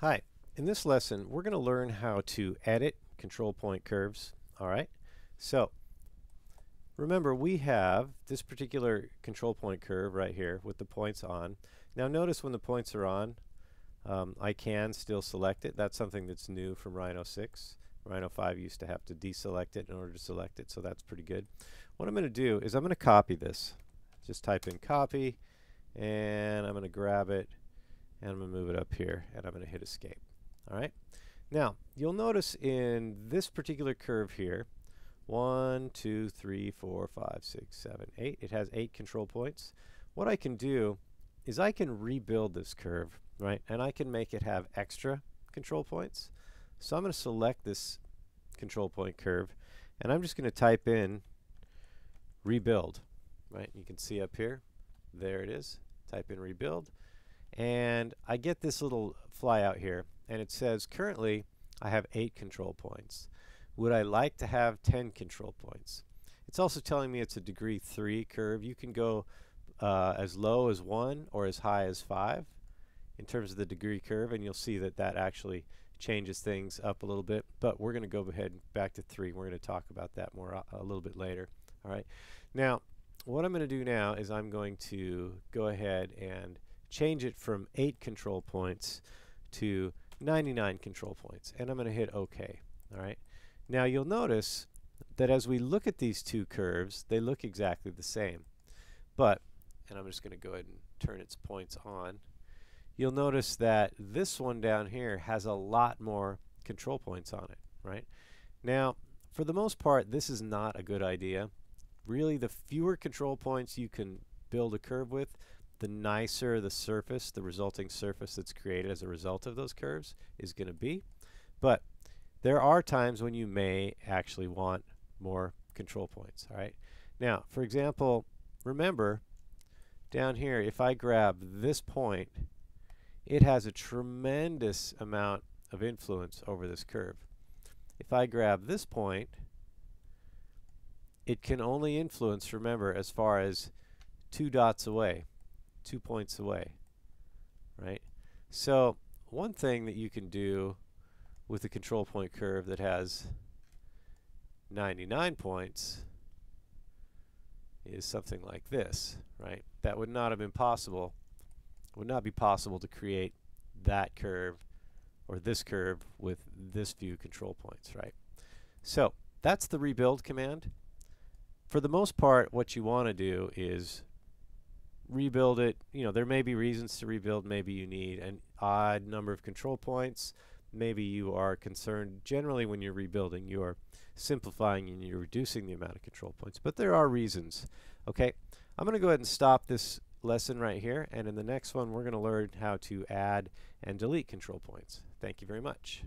Hi, in this lesson we're going to learn how to edit control point curves. Alright, so remember we have this particular control point curve right here with the points on. Now notice when the points are on um, I can still select it. That's something that's new from Rhino 6. Rhino 5 used to have to deselect it in order to select it, so that's pretty good. What I'm going to do is I'm going to copy this. Just type in copy and I'm going to grab it and I'm going to move it up here and I'm going to hit escape. All right. Now, you'll notice in this particular curve here, one, two, three, four, five, six, seven, eight. It has eight control points. What I can do is I can rebuild this curve, right? And I can make it have extra control points. So I'm going to select this control point curve and I'm just going to type in rebuild, right? You can see up here, there it is. Type in rebuild and I get this little flyout here and it says currently I have 8 control points. Would I like to have 10 control points? It's also telling me it's a degree 3 curve. You can go uh, as low as 1 or as high as 5 in terms of the degree curve and you'll see that that actually changes things up a little bit but we're going to go ahead back to 3 we're going to talk about that more uh, a little bit later alright now what I'm going to do now is I'm going to go ahead and change it from 8 control points to 99 control points. And I'm going to hit OK. All right. Now you'll notice that as we look at these two curves, they look exactly the same. But, and I'm just going to go ahead and turn its points on, you'll notice that this one down here has a lot more control points on it, right? Now, for the most part, this is not a good idea. Really, the fewer control points you can build a curve with, the nicer the surface, the resulting surface that's created as a result of those curves is going to be. But there are times when you may actually want more control points, all right? Now, for example, remember down here, if I grab this point, it has a tremendous amount of influence over this curve. If I grab this point, it can only influence, remember, as far as two dots away two points away, right? So one thing that you can do with a control point curve that has 99 points is something like this, right? That would not have been possible, would not be possible to create that curve or this curve with this few control points, right? So that's the rebuild command. For the most part, what you want to do is rebuild it. You know, there may be reasons to rebuild. Maybe you need an odd number of control points. Maybe you are concerned, generally when you're rebuilding, you're simplifying and you're reducing the amount of control points. But there are reasons. Okay, I'm going to go ahead and stop this lesson right here. And in the next one, we're going to learn how to add and delete control points. Thank you very much.